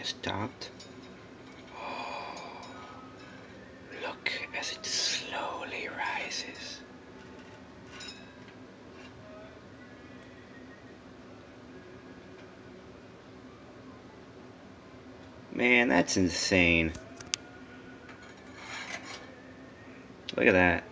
get stopped. Oh, look as it slowly rises. Man, that's insane. Look at that.